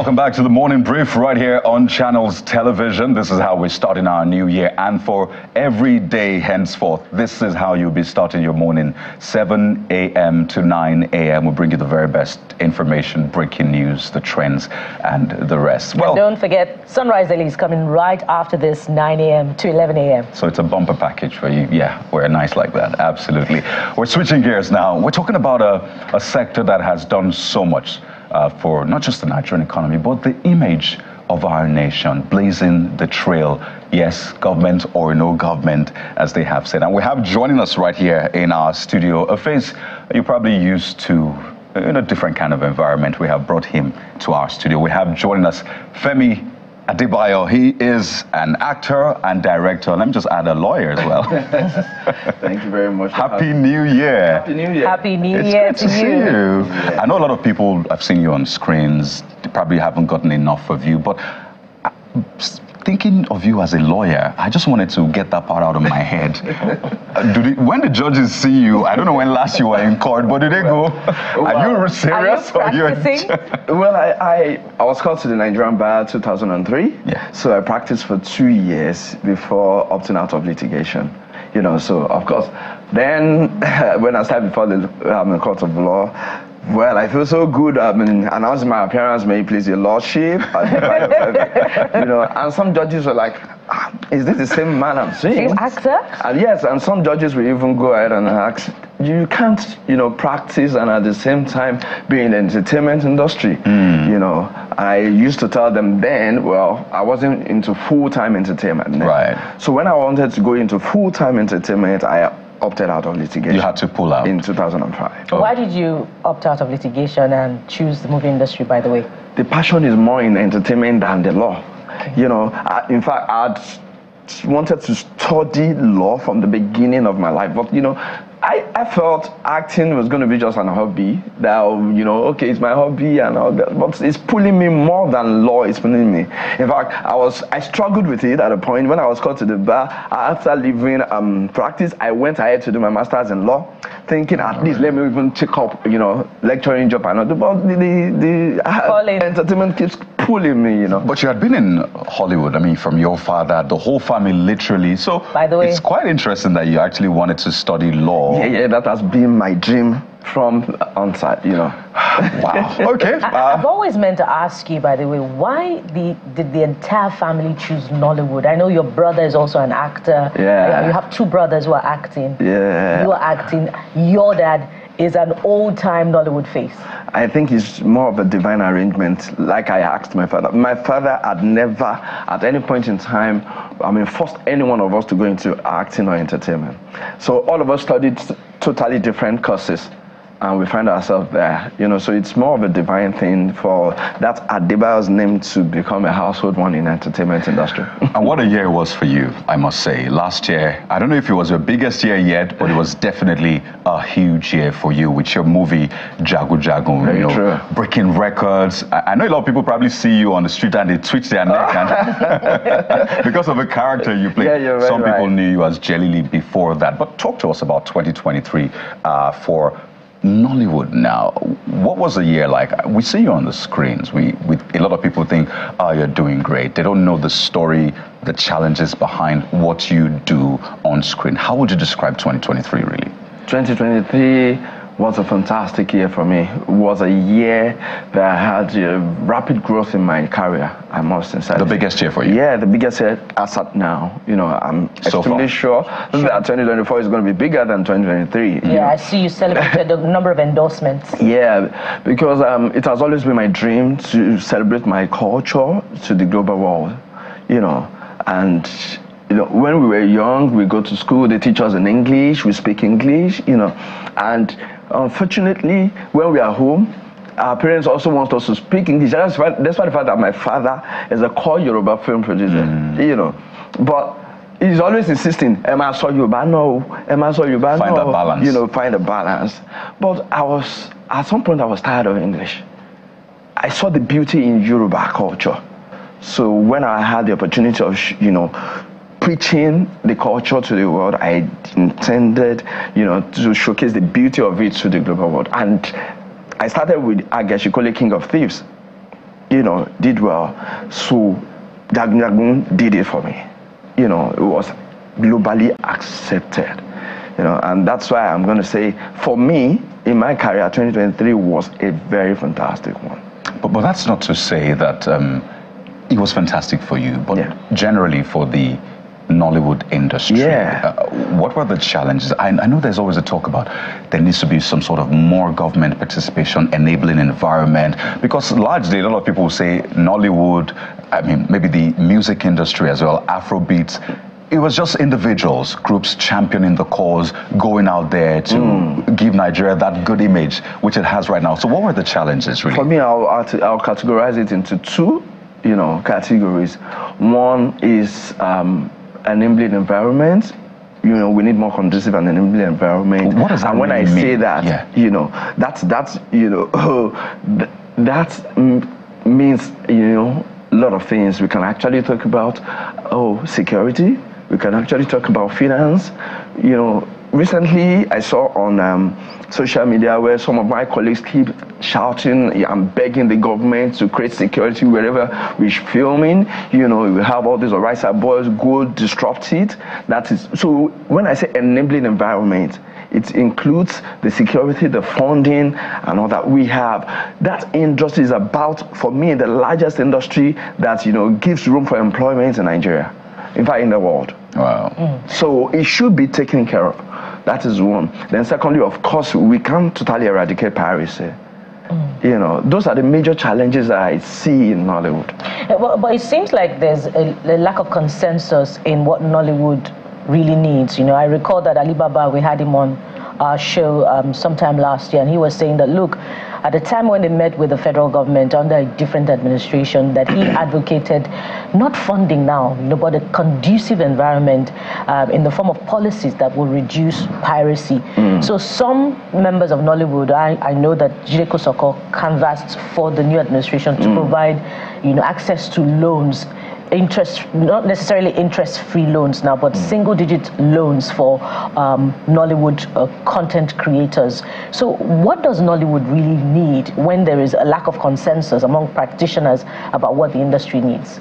Welcome back to the morning brief right here on Channels Television. This is how we're starting our new year, and for every day henceforth, this is how you'll be starting your morning 7 a.m. to 9 a.m. We'll bring you the very best information, breaking news, the trends, and the rest. Well, and don't forget, Sunrise Daily is coming right after this 9 a.m. to 11 a.m. So it's a bumper package for you. Yeah, we're nice like that. Absolutely. We're switching gears now. We're talking about a, a sector that has done so much uh, for not just the Nigerian economy, but the image of our nation, blazing the trail. Yes, government or no government, as they have said. And we have joining us right here in our studio a face you're probably used to in a different kind of environment. We have brought him to our studio. We have joining us Femi Adebayo, he is an actor and director. Let me just add a lawyer as well. Thank you very much. Happy New Year. Happy New Year. Happy New it's Year good to, see you. Yeah. I know a lot of people have seen you on screens, they probably haven't gotten enough of you, but uh, thinking of you as a lawyer, I just wanted to get that part out of my head. they, when the judges see you, I don't know when last you were in court, but did they go, well, are you serious? Are you practicing? well, I, I, I, was called to the Nigerian Bar 2003. Yeah. So I practiced for two years before opting out of litigation. You know, so of course, then when I started before the um, court of law, well, I feel so good. I mean, announcing my appearance, may please your lordship. you know, and some judges were like, ah, "Is this the same man I'm seeing?" Same actor? And yes, and some judges will even go ahead and ask, "You can't, you know, practice and at the same time be in the entertainment industry." Mm. You know, I used to tell them then, well, I wasn't into full-time entertainment. Then. Right. So when I wanted to go into full-time entertainment, I opted out of litigation. You had to pull out in 2005. Oh. Why did you opt out of litigation and choose the movie industry? By the way, the passion is more in entertainment than the law. Okay. You know, I, in fact, I'd wanted to study law from the beginning of my life, but you know, I, I felt acting was going to be just an hobby. That you know, okay, it's my hobby and all that, but it's pulling me more than law is pulling me. In fact, I was I struggled with it at a point when I was called to the bar after leaving um, practice. I went ahead to do my masters in law, thinking at least let me even take up you know lecturing job and all. But the the, the entertainment keeps pulling me, you know. But you had been in Nollywood. I mean, from your father, the whole family, literally. So by the way, it's quite interesting that you actually wanted to study law yeah, yeah, that has been my dream from onset, you know. wow. Okay. Uh, I, have always meant to ask you, by the way, why the, did the entire family choose Nollywood? I know your brother is also an actor. Yeah. You have two brothers who are acting. Yeah. You are acting. Your dad is an old-time Nollywood face. I think it's more of a divine arrangement, like I asked my father. My father had never, at any point in time, I mean, forced any one of us to go into acting or entertainment. So all of us studied totally different courses and we find ourselves there. You know, so it's more of a divine thing for that Adebayo's name to become a household one in the entertainment industry. and what a year it was for you, I must say. Last year, I don't know if it was your biggest year yet, but it was definitely a huge year for you with your movie Jagun Jagun. Very you know, true. breaking records. I, I, know a lot of people probably see you on the street and they twitch their neck and because of the character you play. Yeah, you're Some right. people knew you as Jelili before that. But talk to us about 2023 uh, for Nollywood now, what was the year like? We see you on the screens. We, we, a lot of people think, oh, you're doing great. They don't know the story, the challenges behind what you do on screen. How would you describe 2023, really? 2023 was a fantastic year for me. It was a year that I had uh, rapid growth in my career, I must say. The biggest year for you? Yeah, the biggest year as at now. You know, I'm so extremely sure that 2024 is going to be bigger than 2023. Yeah, know? I see you celebrated the number of endorsements. Yeah, because um, it has always been my dream to celebrate my culture to the global world, you know, and you know, when we were young, we go to school, they teach us in English, we speak English, you know, and unfortunately, when we are home, our parents also want us to speak English. That's why, that's why the fact that my father is a core Yoruba film producer, mm. you know, but he's always insisting, am I saw Yoruba? No, am I saw Yoruba? Find no. a balance. You know, find a balance. But I was, at some point, I was tired of English. I saw the beauty in Yoruba culture. So when I had the opportunity of, you know, preaching the culture to the world, I intended, you know, to showcase the beauty of it to the global world. And I started with Agesinkole, King of Thieves. you know, did well. So Jagun did it for me. You know, it was globally accepted. You know, and that's why I'm going to say, for me, in my career, 2023 was a very fantastic one. But, but that's not to say that um, it was fantastic for you, but Yeah. generally for the Nollywood industry. Yeah. Uh, what were the challenges? I, I know there's always a talk about there needs to be some sort of more government participation, enabling environment, because largely a lot of people say Nollywood, I mean, maybe the music industry as well, Afrobeats. It was just individuals, groups championing the cause, going out there to Hmm. give Nigeria that good image, which it has right now. So, what were the challenges, really? For me, I'll, I'll, I'll categorize it into two, you know, categories. One is um, enabling environment. You know, we need more conducive and enabling environment. What does that And when I say that, Yeah. you know, that's that's you know, that means you know a lot of things. We can actually talk about oh security. We can actually talk about finance. You know, recently I saw on um, social media where some of my colleagues keep shouting and begging the government to create security wherever we're filming. You know, we have all these right side boys go disrupt it. That is so. When I say enabling environment, it includes the security, the funding, and all that we have. That industry is about, for me, the largest industry that you know gives room for employment in Nigeria, in fact, in the world. Wow. So it should be taken care of. That is one. Then secondly, of course, we can't totally eradicate piracy. You know, those are the major challenges that I see in Nollywood. Uh, But, but it seems like there's a, a lack of consensus in what Nollywood really needs. You know, I recall that Alibaba, we had him on our show um, sometime last year, and he was saying that, look, at the time when they met with the federal government under a different administration, that he advocated not funding now, you know, but a conducive environment um, in the form of policies that will reduce piracy. So some members of Nollywood, I, I know that Jide Kosoko canvassed for the new administration to provide, you know, access to loans interest, not necessarily interest-free loans now, but single-digit loans for um, Nollywood uh, content creators. So, what does Nollywood really need when there is a lack of consensus among practitioners about what the industry needs?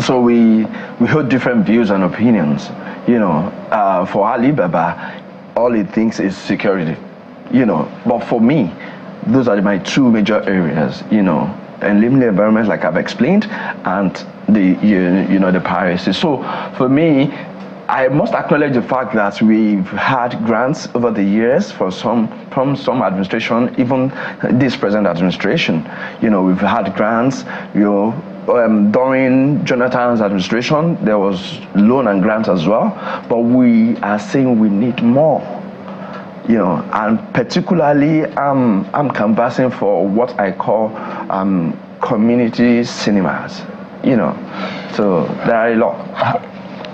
So we we hold different views and opinions. You know, uh, for Alibaba, all it thinks is security. You know, but for me, those are my two major areas. You know, and living the environment, like I've explained, and the you, you know the piracy. So for me. I must acknowledge the fact that we've had grants over the years for some from some administration, even this present administration. You know, we've had grants. You know, um, during Jonathan's administration, there was loan and grants as well. But we are saying we need more. You know, and particularly, um, I'm canvassing for what I call um, community cinemas. You know, so there are a lot.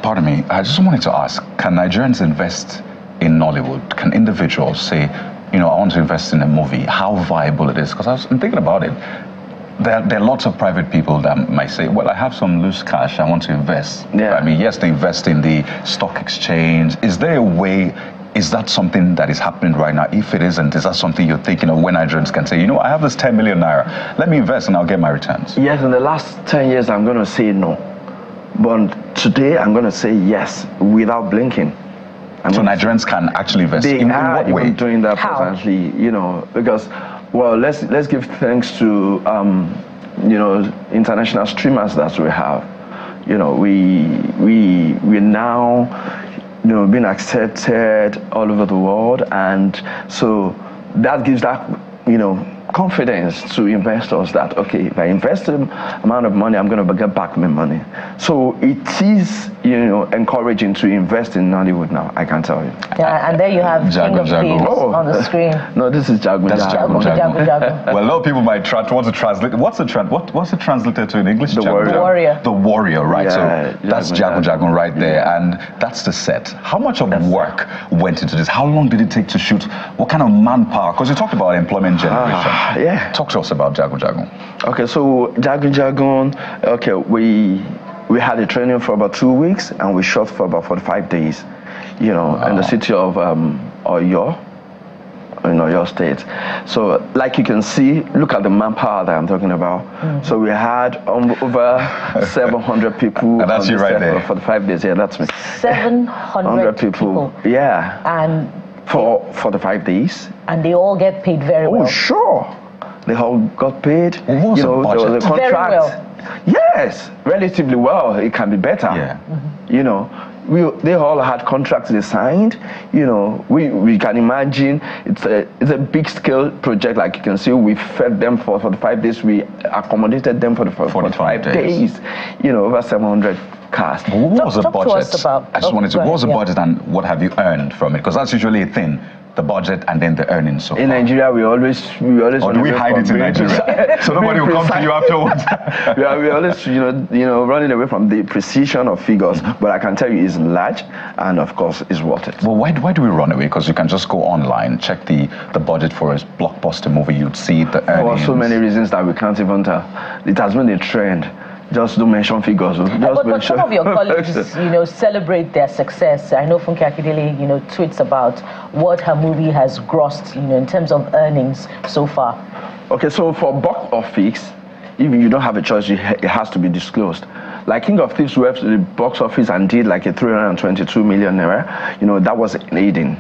Pardon me, I just wanted to ask can Nigerians invest in Nollywood? Can individuals say, you know, I want to invest in a movie, how viable it is? Because I was I'm thinking about it. There, there are lots of private people that might say, well, I have some loose cash, I want to invest. Yeah. I mean, yes, they invest in the stock exchange. Is there a way, is that something that is happening right now? If it isn't, is that something you're thinking of when Nigerians can say, you know, I have this 10 million naira, let me invest and I'll get my returns? Yes, in the last 10 years, I'm going to say no. But today, I'm going to say yes without blinking. I'm So gonna- Nigerians can actually invest. they in, in are what way? even doing that How? presently, you know, because, well, let's let's give thanks to, um, you know, international streamers that we have. You know, we we we now, you know, being accepted all over the world, and so that gives that, you know, confidence to investors that okay, if I invest an amount of money, I'm going to get back my money. So it is, you know, encouraging to invest in Nollywood now. I can tell you. Yeah, and there you have Jago, King of Jago. Oh. on the screen. No, this is Jagun That's. Jagun. Well, a lot of people might try want to translate. What's the trans? What, what's it translated to in English? The Jagun, warrior. Jagun? Warrior. The warrior, right? Yeah, so that's Jagun, Jagun Jagun. Jagun right there, and that's the set. How much of work went into this? How long did it take to shoot? What kind of manpower? Because you talked about employment generation. Ah, yeah. Talk to us about Jagun Jagun. Okay, so Jagun Jagun. Okay, we we had a training for about two weeks, and we shot for about 45 days. You know, in the city of um, Oyo. in your state. So, like you can see, look at the manpower that I'm talking about. Mm-hmm. So we had um, over 700 people. and that's you right there. For the five days. Yeah, that's me. 700 people. people. Yeah. And for for the five days. And they all get paid very oh, well. Oh, sure. They all got paid. What you know, there was a contract. Very well. Yes, relatively well. It can be better. Yeah. Mm-hmm. You know, we, they all had contracts they signed. You know, we, we can imagine it's a it's a big scale project. Like you can see, we fed them for, for the five days. We accommodated them for the for, for five days. days. You know, over 700 cast. What talk, was the budget? About, I just oh, wanted to. What was the yeah. budget and what have you earned from it? Because that's usually a thing the budget and then the earnings. So in far. Nigeria, we always we always. Or do we hide it in Nigeria? so nobody will come to you afterwards. we are we always you know you know running away from the precision of figures, mm-hmm. but I can tell you it's large and of course it's worth it. Well, why why do we run away? Because you can just go online, check the the budget for a blockbuster movie, you'd see the earnings. For so many reasons that we can't even tell. It has been a trend just don't mention figures. Oh. Just but, but some of your colleagues, you know, celebrate their success. I know Funke Akindele, you know, tweets about what her movie has grossed, you know, in terms of earnings so far. Okay, so for box office, even you don't have a choice, it has to be disclosed. Like King of Thieves went to the box office and did like a 322 million naira. You know, that was in Aiden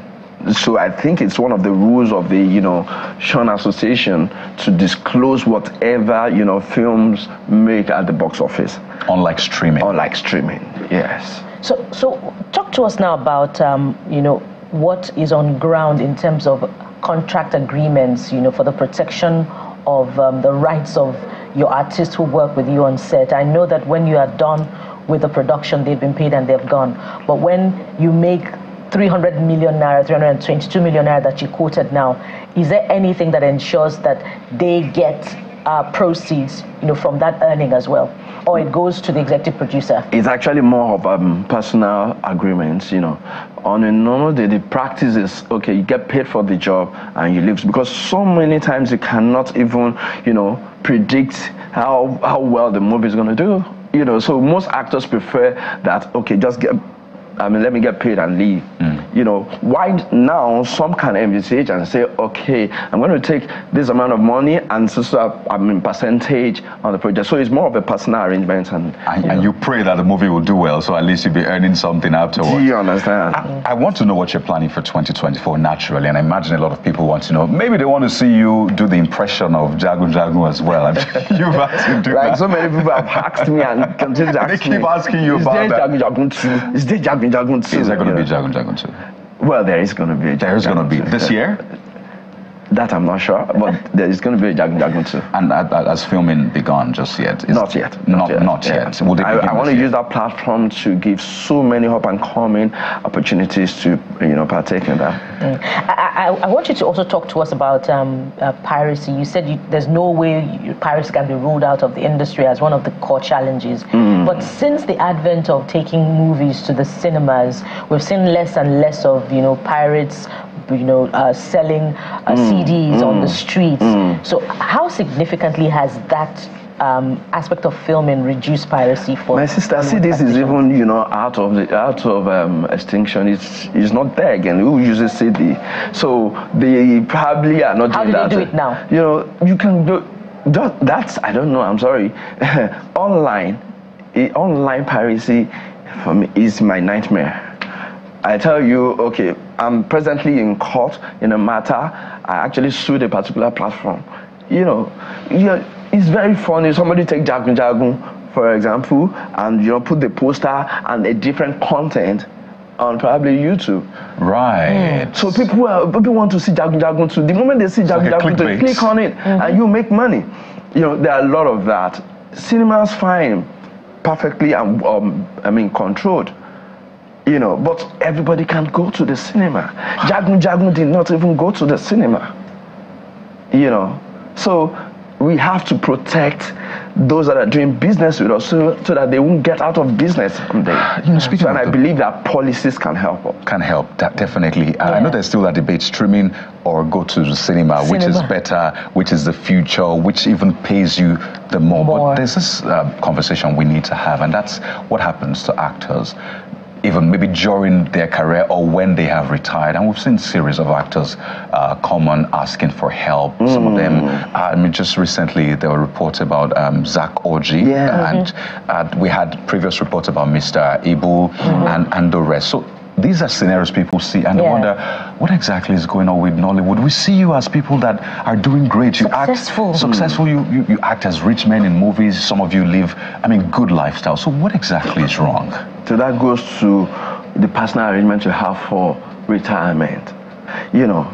so I think it's one of the rules of the you know Sean Association to disclose whatever you know films make at the box office. Unlike streaming. Unlike streaming, yes. So so talk to us now about um, you know what is on ground in terms of contract agreements. You know for the protection of um, the rights of your artists who work with you on set. I know that when you are done with the production, they've been paid and they've gone. But when you make 300 million naira, 322 million naira that you quoted now, is there anything that ensures that they get uh, proceeds, you know, from that earning as well, or it goes to the executive producer? It's actually more of um, personal agreements, you know. On a normal day, the practice is okay. You get paid for the job and you leave because so many times you cannot even, you know, predict how how well the movie is going to do. You know, so most actors prefer that okay, just get I mean, let me get paid and leave. Mm. You know, why now some can envisage and say, okay, I'm going to take this amount of money and so, so I mean percentage on the project. So it's more of a personal arrangement, and and you, and you pray that the movie will do well. So at least you'll be earning something afterwards. Do you understand? I, I want to know what you're planning for 2024 naturally, and I imagine a lot of people want to know. Maybe they want to see you do the impression of Jagun Jagun as well. I'm sure you've had to do like that. so many people have asked me and continue to ask they keep me, asking you is about there that. Jagun Jagun 2? Is there Jagun Jagun 2? Is there going to be? Jagun Jagun too? Well, there is going to be a Jagun There is going to be this year, That I'm not sure, but there is going to be a Jagun Jagun 2. and has filming begun just yet? Is- Not yet. Not yet. not yet. Will they I, I want to use that platform to give so many up and coming opportunities to you know partake in that. I, I, I want you to also talk to us about um, uh, piracy. You said you, there's no way you, piracy can be ruled out of the industry as one of the core challenges. But since the advent of taking movies to the cinemas, we've seen less and less of you know pirates, you know, uh, selling uh, CDs on the streets. So how significantly has that um, aspect of filming reduced piracy for? My sister, see, this is even you know out of the out of um, extinction. It's it's not there again. Who uses CD, so they probably are not How doing do they that. do it now? You know, you can do that, that's I don't know. I'm sorry. online, eh, online piracy for me is my nightmare. I tell you, okay, I'm presently in court in a matter. I actually sued a particular platform. You know, yeah, it's very funny. Somebody take Jagun Jagun, for example, and you know put the poster and a different content on probably YouTube. Right. So people are, people want to see Jagun Jagun too. The moment they see Jagun like Jagun, they click on it and you make money. You know, there are a lot of that. Cinema's fine, perfectly, um, um, I mean, controlled. You know, but everybody can go to the cinema. Jagun Jagun did not even go to the cinema. You know, so we have to protect those that are doing business with us so, so that they won't get out of business someday. You know, speaking So, of and I the- believe that policies can help us. can help that definitely I know there's still that debate streaming or go to the cinema, which is better which is the future which even pays you the more, More. but there's this uh, conversation we need to have and that's what happens to actors even maybe during their career or when they have retired. And we've seen series of actors uh, come on asking for help. Mm. Some of them, mm. I mean, just recently there were reports about um, Zack Orji, yeah. and mm-hmm. uh, we had previous reports about Mr. Ibu mm-hmm. and, and the rest. So these are scenarios people see and yeah. wonder what exactly is going on with Nollywood. We see you as people that are doing great. You successful. act successful. You, you, you act as rich men in movies. Some of you live, I mean, good lifestyle. So what exactly is wrong? So that goes to the personal arrangement you have for retirement. You know,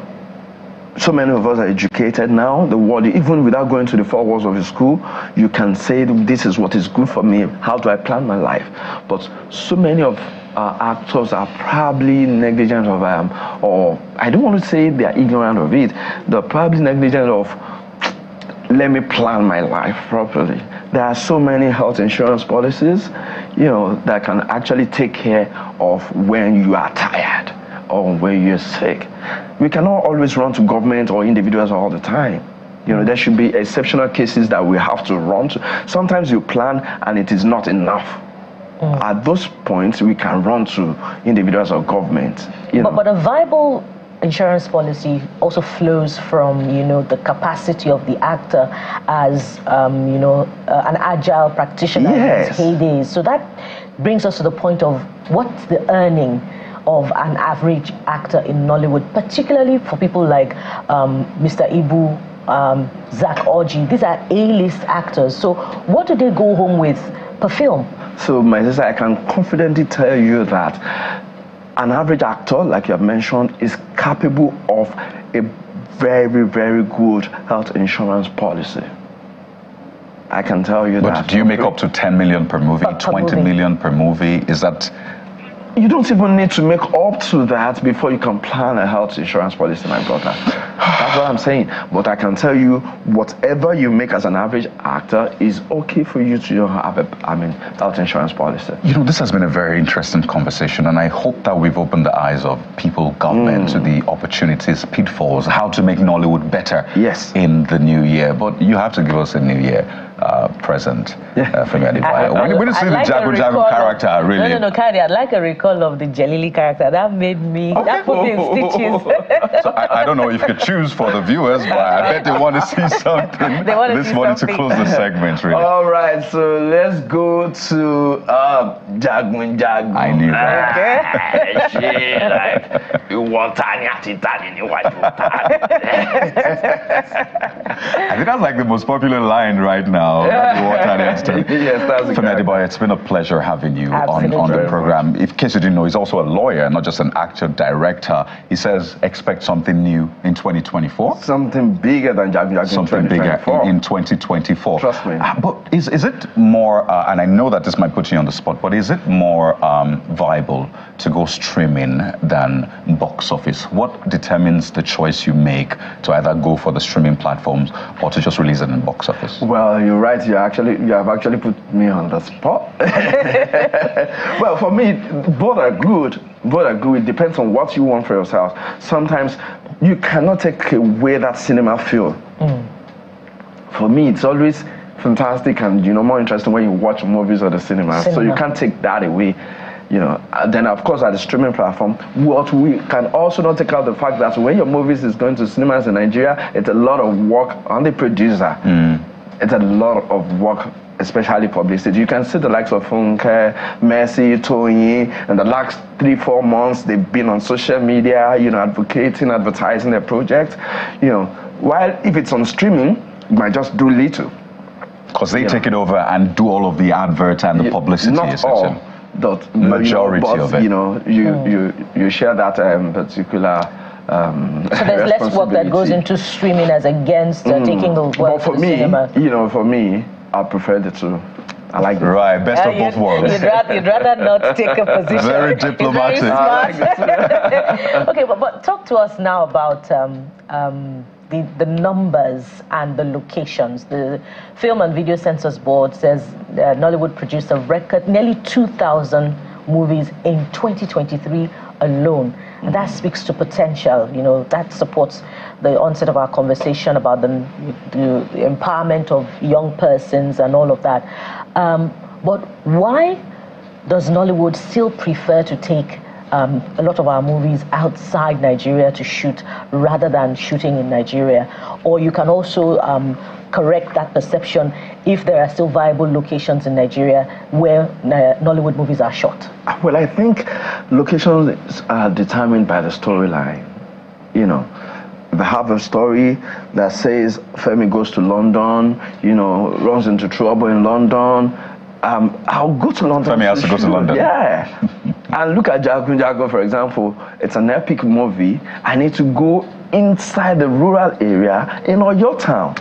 so many of us are educated now. The world, even without going to the four walls of a school, you can say this is what is good for me. How do I plan my life? But so many of our actors are probably negligent of, um, or I don't want to say they are ignorant of it. They're probably negligent of. Let me plan my life properly. There are so many health insurance policies, you know, that can actually take care of when you are tired or when you're sick. We cannot always run to government or individuals all the time. You know, there should be exceptional cases that we have to run to. Sometimes you plan and it is not enough. Mm. At those points, we can run to individuals or government. You know. but, but a viable insurance policy also flows from you know the capacity of the actor as um, you know uh, an agile practitioner yes. in his heydays. So that brings us to the point of what's the earning of an average actor in Nollywood, particularly for people like um, Mr. Ibu, um, Zack Orji. These are A-list actors. So what do they go home with per film? So, my sister, I can confidently tell you that an average actor, like you have mentioned, is capable of a very, very good health insurance policy. I can tell you but that. do you make up to 10 million per movie, per 20 movie. million per movie? Is that you don't even need to make up to that before you can plan a health insurance policy, my brother. That's what I'm saying. But I can tell you, whatever you make as an average actor is okay for you to have a, I mean, health insurance policy. You know, this has been a very interesting conversation, and I hope that we've opened the eyes of people, government, mm. to the opportunities, pitfalls, how to make Nollywood better yes. in the new year. But you have to give us a new year uh, present yeah. uh, Femi Adebayo. We, didn't see like the Jago Jago character, of, really. No, no, no, Kadi, I'd like a recall of the Jelili character. That made me, okay. that put me in stitches. so I, I, don't know if you could choose for the viewers, but I bet they want to see something they want this see morning something. to close the segment, really. All right, so let's go to uh, Jagun Jagun. I knew that. Okay. like, you want I think that's like the most popular line right now now. yes, that's exactly. Boy, it's been a pleasure having you on, on the program. In case you didn't know, he's also a lawyer, not just an actor, director. He says expect something new in 2024. Something bigger than Jack Jack Something bigger in 2024. Trust me. Uh, but is, is it more, uh, and I know that this might put you on the spot, but is it more um, viable to go streaming than box office? What determines the choice you make to either go for the streaming platforms or to just release it in box office? Well, you're right. You actually you have actually put me on the spot. well, for me, both are good. Both are good. It depends on what you want for yourself. Sometimes you cannot take away that cinema feel. Mm. For me, it's always fantastic and you know more interesting when you watch movies at the cinema. cinema. So you can't take that away you know, then of course at the streaming platform, what we can also not take out the fact that when your movies is going to cinemas in Nigeria, it's a lot of work on the producer. Mm. It's a lot of work especially publicity. You can see the likes of Funke, Mercy, Toyin, and the last three, four months they've been on social media, you know, advocating, advertising their project. You know, while if it's on streaming, you might just do little. Because they take know. it over and do all of the advert and the publicity. Not all that majority you know, but, of it. You know, you mm. you you share that um, particular. Um, so there's less work that goes into streaming as against uh, mm. taking the work but for the me, cinema. you know, for me, I prefer the two. I like it. Right, best of both worlds. You'd rather, you'd rather not take a position. Very diplomatic. Very like okay, but, but talk to us now about um, um, the, the numbers and the locations. The Film and Video Censors Board says uh, Nollywood produced a record nearly 2,000 movies in 2023 alone. And that speaks to potential. You know, that supports the onset of our conversation about the, the, the empowerment of young persons and all of that. Um, but why does Nollywood still prefer to take um, a lot of our movies outside Nigeria to shoot rather than shooting in Nigeria? Or you can also um, correct that perception if there are still viable locations in Nigeria where uh, Nollywood movies are shot? Well, I think locations are determined by the storyline. You know, they have a story that says Femi goes to London, you know, runs into trouble in London. Um, I'll go to London. Femi has to go to London. Yeah. And look at Jagun Jagun, for example. It's an epic movie. I need to go inside the rural area in Oyo town.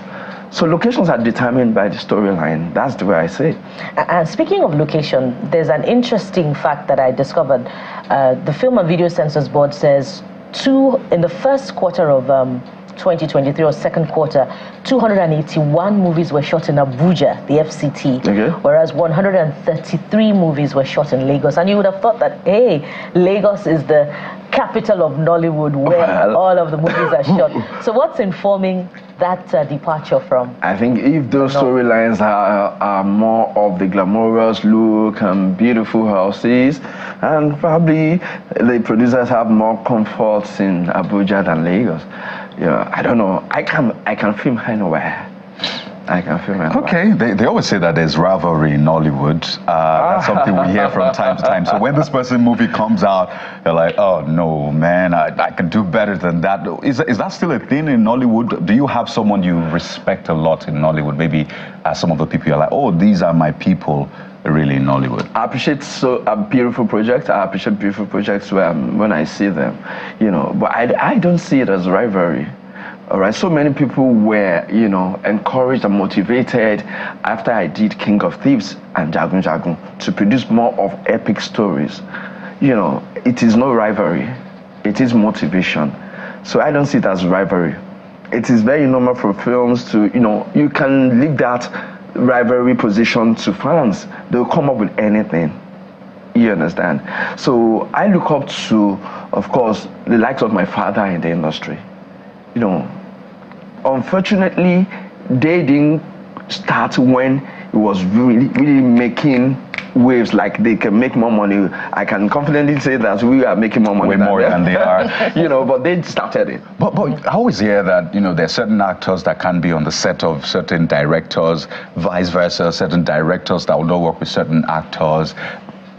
So locations are determined by the storyline. That's the way I say it. And speaking of location, there's an interesting fact that I discovered. Uh, the Film and Video Censors Board says two in the first quarter of um, 2023 or second quarter, 281 movies were shot in Abuja, the FCT, Okay. whereas 133 movies were shot in Lagos. And you would have thought that, hey, Lagos is the capital of Nollywood where Well- all of the movies are shot. So what's informing that uh, departure from? I think if those No. storylines are, are more of the glamorous look and beautiful houses, and probably the producers have more comforts in Abuja than Lagos. Yeah, I don't know. I can I can film anywhere. I can film anywhere. Okay, they, they always say that there's rivalry in Nollywood. Uh, that's something we hear from time to time. So when this person movie comes out, they're like, oh no, man, I, I can do better than that. Is, is that still a thing in Nollywood? Do you have someone you respect a lot in Nollywood? Maybe uh, some of the people you're like, oh, these are my people really in Nollywood. I appreciate so a beautiful project. I appreciate beautiful projects when when I see them, you know. But I, I don't see it as rivalry. All right. So many people were, you know, encouraged and motivated after I did King of Thieves and Jagun Jagun to produce more of epic stories. You know, it is no rivalry. It is motivation. So I don't see it as rivalry. It is very normal for films to, you know, you can leave that rivalry position to fans. They'll come up with anything. You understand? So I look up to, of course, the likes of my father in the industry. You know, unfortunately, they didn't start when it was really, really making waves like they can make more money. I can confidently say that we are making more money Way more than they are. you know, but they started it. But, but I always hear that you know there are certain actors that can be on the set of certain directors, vice versa. Certain directors that will not work with certain actors.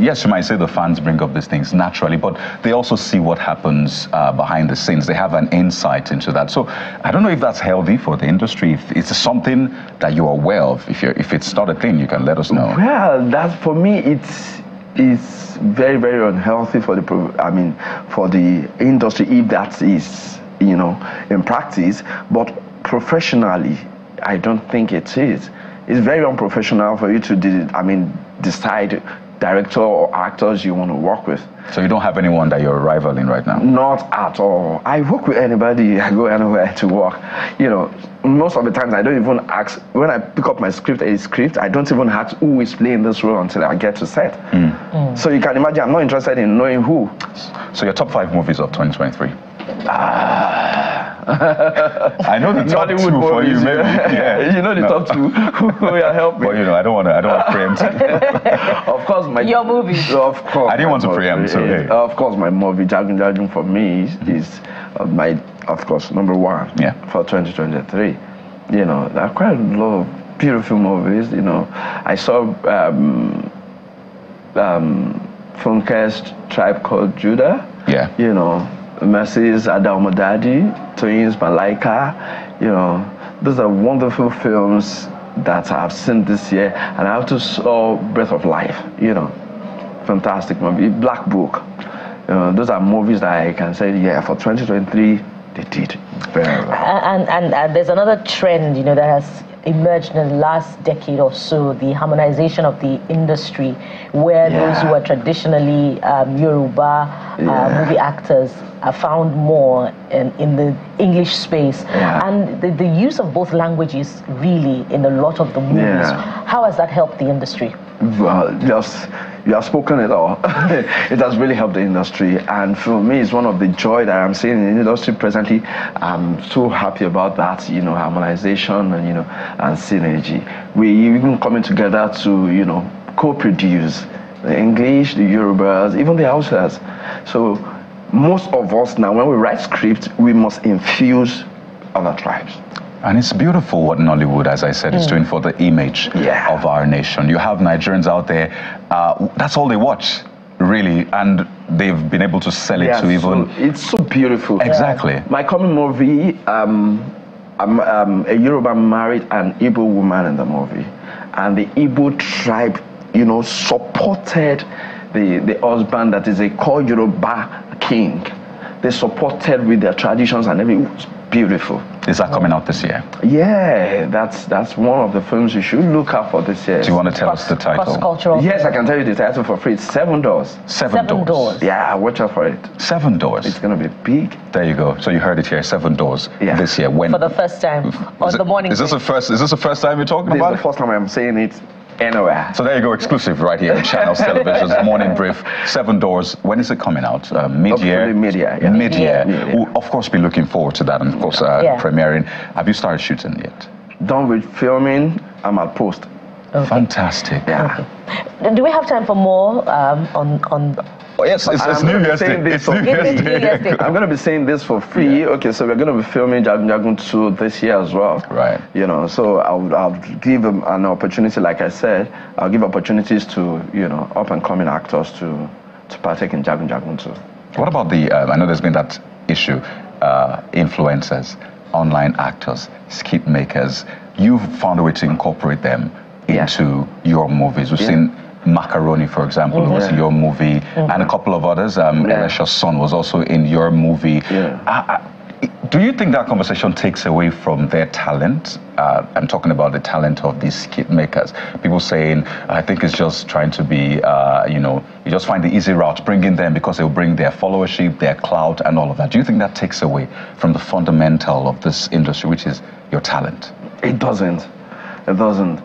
Yes, you might say the fans bring up these things naturally, but they also see what happens uh, behind the scenes. They have an insight into that. So I don't know if that's healthy for the industry. If it's something that you're aware of, if if it's not a thing, you can let us know. Well, that for me, it's it's very very unhealthy for the I mean for the industry if that is you know in practice, but professionally, I don't think it is. It's very unprofessional for you to I mean decide director or actors you want to work with. So you don't have anyone that you're rivaling right now. Not at all. I work with anybody. I go anywhere to work. You know, most of the times I don't even ask. When I pick up my script, a script, I don't even ask who is playing this role until I get to set. Hmm. Mm. So you can imagine, I'm not interested in knowing who. So your top five movies of 2023. Ah. I know the top two for you, maybe. Yeah. you know the No. top two. yeah, help me. But you know, I don't want to. I don't want to preempt. of course, my Your movies. Of course, I didn't want to preempt, movie so is- hey. Of course, my movie Jagun Jagun for me is, is uh, my, of course, number one. Yeah. For 2023, you know, there are quite a lot of beautiful movies. You know, I saw um, um, Funkest Tribe Called Judah. Yeah. You know, Mercy's Adalmadadi, Toyin's Malaika. You know, those are wonderful films that I've seen this year, and I also saw Breath of Life. You know, fantastic movie. Black Book. You know, those are movies that I can say, yeah, for 2023, they did very well. And, and, and there's another trend, you know, that has emerged in the last decade or so, the harmonization of the industry, where those who are traditionally um, Yoruba uh, Yeah. movie actors are found more in, in the English space. Yeah. And the, the use of both languages really in a lot of the movies. Yeah. How has that helped the industry? Well, just you have spoken it all. it has really helped the industry, and for me, it's one of the joy that I'm seeing in the industry presently. I'm so happy about that. You know, harmonization and you know, and synergy. We even coming together to you know co-produce. the English, the Yorubas, even the Hausas. So most of us now, when we write scripts, we must infuse other tribes. And it's beautiful what Nollywood, as I said, is doing for the image Yeah. of our nation. You have Nigerians out there, uh, that's all they watch, really, and they've been able to sell it Yeah, to even. so it's so beautiful. Exactly. My coming movie, um, I'm um, a Yoruba married an Igbo woman in the movie, and the Igbo tribe, you know, supported the the husband that is a called Yoruba king. They supported with their traditions and everything. It was beautiful. Is that coming out this year? Yeah, that's that's one of the films you should look out for this year. Do you want to tell us the title? Cross-cultural. Yes, I can tell you the title for free. It's Seven Doors. Seven, Seven Doors. Yeah, watch out for it. Seven Doors. It's gonna be big. There you go. So you heard it here. Seven Doors Yeah. this year. When For the first time on is the morning. Is this the first? Is this the first time you're talking This is about the it? first time I'm saying it anywhere. So there you go, exclusive right here on Channels Television's Morning Brief. Seven Doors. When is it coming out? Uh, mid-year. Mid-year, yeah. Mid-year. Mid-year. We'll of course be looking forward to that, and of course uh, Yeah. premiering. Have you started shooting yet? Done with filming, I'm at post. Fantastic. Yeah. Do we have time for more um, on on? Yes, it's, it's I'm New Year's Day. saying this It's for- New Year's It's New Year's Day. I'm gonna be saying this for free. Okay, so we're gonna be filming Jagun Jagun 2 this year as well. Right. You know, so I'll, I'll give them an opportunity, like I said, I'll give opportunities to, you know, up and coming actors to, to partake in Jagun Jagun 2. What about the? Um, I know there's been that issue. Uh, influencers, online actors, skit makers. You've found a way to incorporate them Yeah. into your movies. We've Yeah. seen Macaroni, for example, who was in your movie, and a couple of others. Um, Yeah. Elisha's son was also in your movie. Yeah. Uh, uh, do you think that conversation takes away from their talent? Uh, I'm talking about the talent of these skit makers. People saying, I think it's just trying to be, uh, you know, you just find the easy route, bringing them because they'll bring their followership, their clout, and all of that. Do you think that takes away from the fundamental of this industry, which is your talent? It doesn't. It doesn't.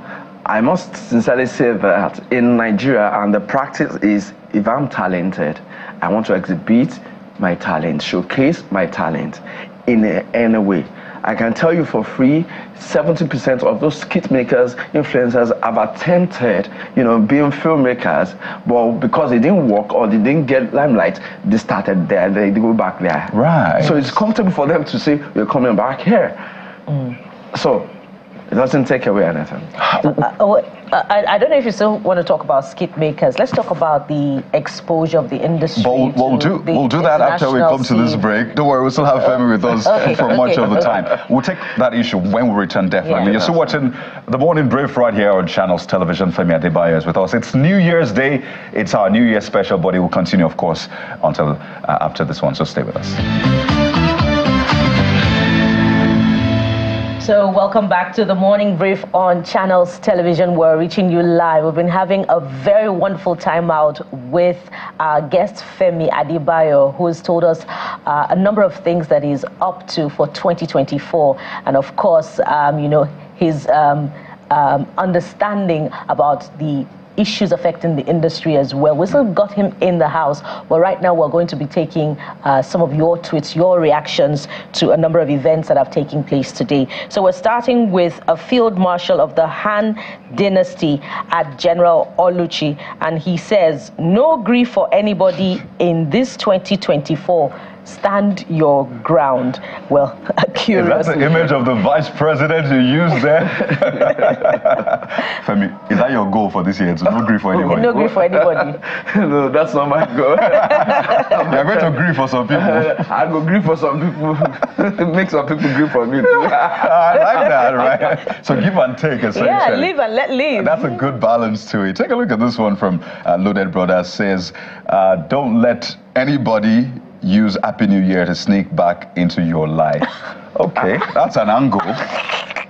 I must sincerely say that in Nigeria, and the practice is if I'm talented, I want to exhibit my talent, showcase my talent in any way. I can tell you for free, 70% of those skit makers, influencers have attempted, you know, being filmmakers, but because it didn't work or they didn't get limelight, they started there, they, they go back there. Right. So it's comfortable for them to say, you're coming back here. Mm. So it doesn't take away anything. Uh, oh, I, I don't know if you still want to talk about skit makers. Let's talk about the exposure of the industry. But we'll, we'll do we'll do that after we come to this break. Don't worry, we'll still have Femi with us Okay, for much okay, of the time. We'll take that issue when we return. Definitely. Yeah. You're still watching the morning brief right here on Channels Television. Femi Adebayo is with us. It's New Year's Day. It's our New Year special, but it will continue, of course, until uh, after this one. So stay with us. So, welcome back to the morning brief on Channels Television. We're reaching you live. We've been having a very wonderful time out with our guest Femi Adebayo, who has told us uh, a number of things that he's up to for 2024, and of course, um, you know, his um, um, understanding about the issues affecting the industry as well. We still got him in the house, but right now we're going to be taking uh, some of your tweets, your reactions to a number of events that have taken place today. So we're starting with a field marshal of the Han dynasty at General Oluchi, and he says, No grief for anybody in this 2024. Stand your ground. Well, Is that the image of the vice president you used there? Femi, is that your goal for this year? To no grief for anybody? No grief for anybody. no, that's not my goal. You're going to grieve for some people. I go grieve for some people. Make some people grieve for me too. I like that, right? So give and take, essentially. Yeah, live and let live. That's a good balance to it. Take a look at this one from uh, Loaded Brothers. Says, uh, "Don't let anybody use Happy New Year to sneak back into your life." Okay, that's an angle.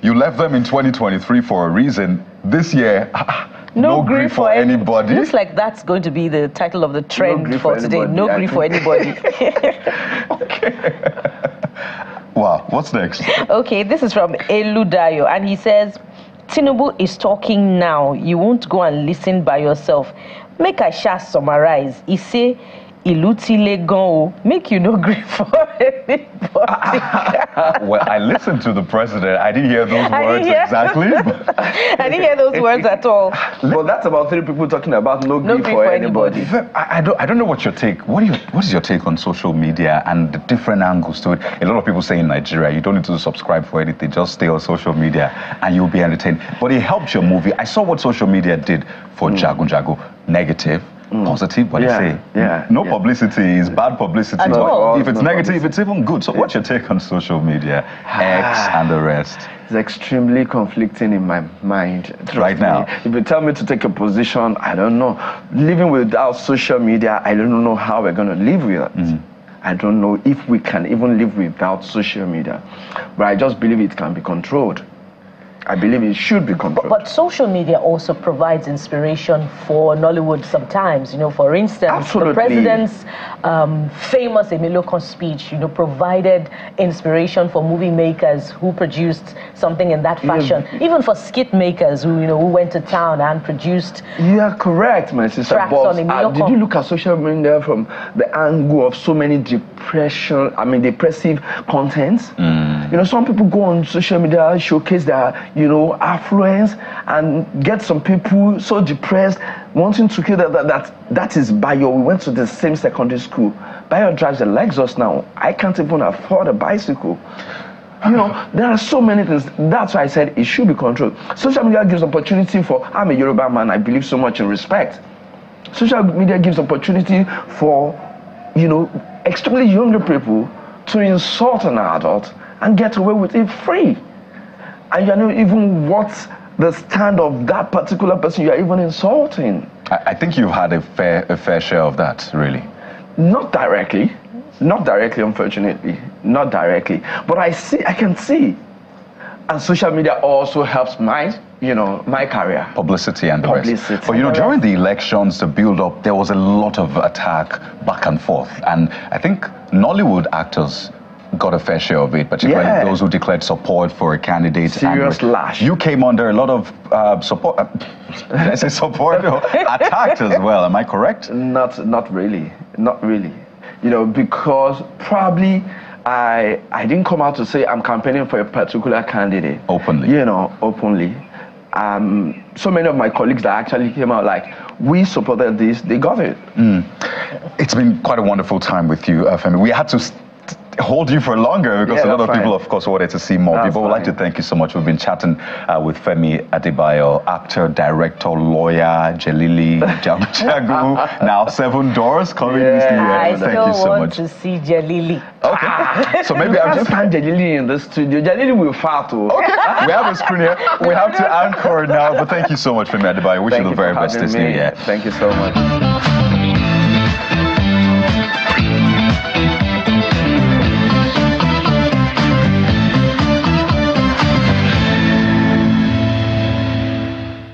You left them in 2023 for a reason. This year, no, grief for any- anybody. Looks like that's going to be the title of the trend grief for for today. No I grief for anybody. Okay. wow, what's next? okay, this is from Eludayo, and he says, Tinubu is talking now. You won't go and listen by yourself. Make I sha summarize. He say, ìlú ti le gan o make you no gree for anybody. well, I listened to the president. I didn't hear those words didn't hear- exactly. I didn't hear those words at all. Well, that's about three people talking about no No grief grief for for anybody. anybody. I, I don't. I don't know what your take. What, are your, what is your take on social media and the different angles to it? A lot of people say in Nigeria, you don't need to subscribe for anything. Just stay on social media and you'll be entertained. But it helped your movie. I saw what social media did for hmm. Jago Jago. Negative. Positive, what Mm. Yeah, you say? yeah, No yeah. publicity is bad publicity. At all. If it's No negative, publicity. it's even good. So, what's your take on social media, X, and the rest? It's extremely conflicting in my mind Right now. If you tell me to take a position, I don't know. Living without social media, I don't know how we're going to live with it. Mm-hmm. I don't know if we can even live without social media. But I just believe it can be controlled. I believe it should be controlled. But social media also provides inspiration for Nollywood sometimes. You know, for instance, Absolutely. the president's um, famous Emi Lokan speech, you know, provided inspiration for movie makers who produced something in that fashion. Even for skit makers who, you know, who went to town and produced. You are correct, my sister. Tracks But on uh, Emilio did you look at social media from the angle of so many depression? I mean, depressive contents. You know, some people go on social media, showcase their, you know, affluence, and get some people so depressed, wanting to kill that. That that, that is Bayo. We went to the same secondary school. Bayo drives a Lexus now. I can't even afford a bicycle. You know, there are so many things. That's why I said it should be controlled. Social media gives opportunity for. I'm a Yoruba man. I believe so much in respect. Social media gives opportunity for, you know, extremely younger people to insult an adult and get away with it free. And you know even what the stand of that particular person you are even insulting. I, I think you've had a fair, a fair share of that, really. Not directly, not directly, unfortunately, not directly. But I see, I can see, and social media also helps my, you know, my career. publicity and the rest. Publicity. But you know, during the elections, the build-up, there was a lot of attack back and forth, and I think Nollywood actors got a fair share of it, particularly Yeah. those who declared support for a candidate. Serious and lash. You came under a lot of uh, support. Uh, I say support? Attacked as well. Am I correct? Not, not really, not really. You know, because probably I, I didn't come out to say I'm campaigning for a particular candidate Openly. You know, openly. Um, so many of my colleagues that actually came out like, we supported this, they got it. It's been quite a wonderful time with you, uh, Femi. We had to hold you for longer because Yeah, a lot of that's people, of course, wanted to see more That's people. We'd like to thank you so much. We've been chatting uh, with Femi Adebayo, actor, director, lawyer, Jelili Jagun Jagun. now Seven Doors coming this Yeah. year. I Thank still you so want much. to see Jelili. Okay. so maybe I'm just. stand Jelili in the studio. Jelili will fart. oh. Okay. we have a screen here. We have to anchor now. But thank you so much, Femi Adebayo. Wish Thank you the very best having this me. new year. Thank you so much.